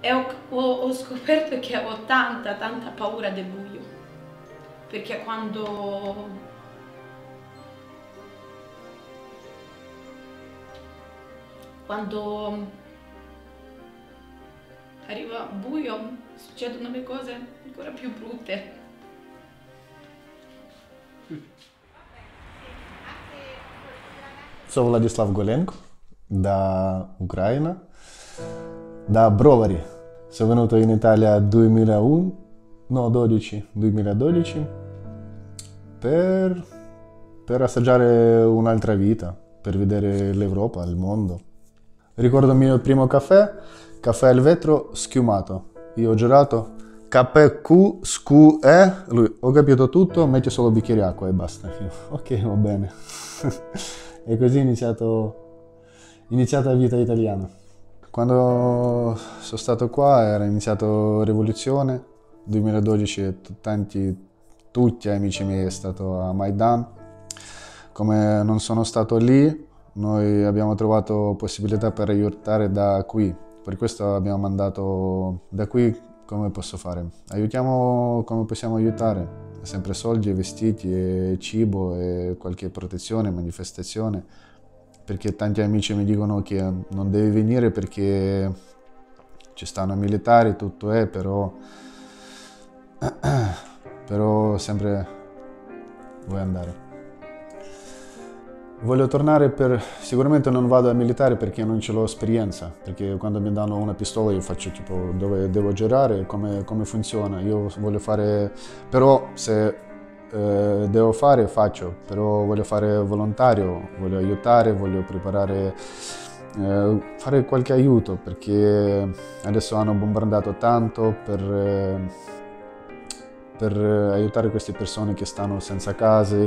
E ho, ho- ho scoperto che ho tanta, tanta paura del buio. Perché quando... Quando arriva buio succedono le cose ancora più brutte. Sono Владислав Голенко da Ucraina, da Brovary. Sono venuto in Italia 2001, no 12, 2012 per, per assaggiare un'altra vita, per vedere l'Europa, il mondo. Ricordo il mio primo caffè, caffè al vetro schiumato. Io ho girato caffè Q, SQ, E, lui, ho capito tutto, metti solo bicchiere acqua e basta. Ok, va bene. e così è iniziata la vita italiana. Quando sono stato qua era iniziato Rivoluzione, 2012 tanti, tutti amici miei sono stato a Maidan. Come non sono stato lì, noi abbiamo trovato possibilità per aiutare da qui. Per questo abbiamo mandato da qui come posso fare. Aiutiamo come possiamo aiutare. Sempre soldi, vestiti, e cibo e qualche protezione, manifestazione perché tanti amici mi dicono che non devi venire perché ci stanno militari, tutto è, però, però sempre vuoi andare. Voglio tornare per... Sicuramente non vado al militare perché non ce l'ho esperienza, perché quando mi danno una pistola io faccio tipo dove devo girare, come, come funziona. Io voglio fare... Però se eh, devo fare, faccio, però voglio fare volontario, voglio aiutare, voglio preparare, eh, fare qualche aiuto perché adesso hanno bombardato tanto per, eh, per aiutare queste persone che stanno senza case.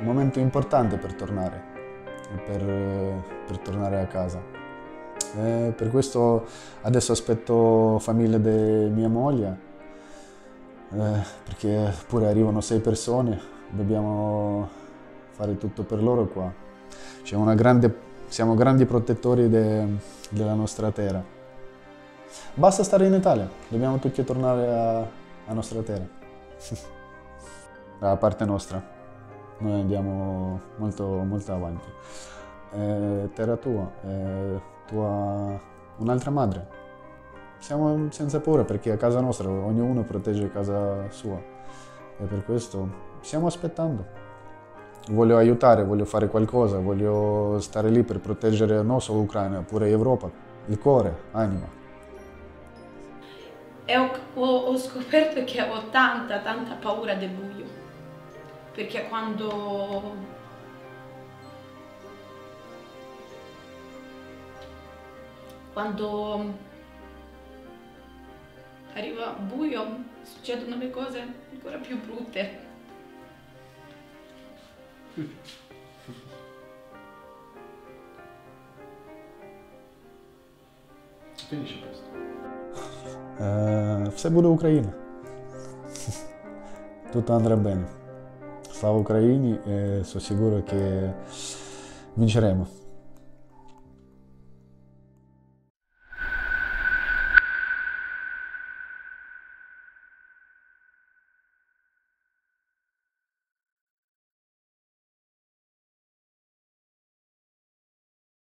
Un momento importante per tornare, per, per tornare a casa. Eh, per questo adesso aspetto famiglia di mia moglie eh, perché pure arrivano sei persone, dobbiamo fare tutto per loro qua. Grande, siamo grandi protettori de, della nostra terra. Basta stare in Italia, dobbiamo tutti tornare alla nostra terra, dalla parte nostra. Noi andiamo molto, molto avanti. È terra tua, è tua un'altra madre siamo senza paura perché a casa nostra ognuno protegge casa sua e per questo stiamo aspettando. Voglio aiutare, voglio fare qualcosa, voglio stare lì per proteggere non solo l'Ucraina, pure l'Europa, il cuore, anima. E ho, ho, ho scoperto che ho tanta, tanta paura del buio. Perché quando quando arriva buio, succedono le cose ancora più brutte. Finisce questo. Е, eh, Все буде Україна. Тут Андре Бен. Слава Україні, е, со сигуро ке Вінчеремо.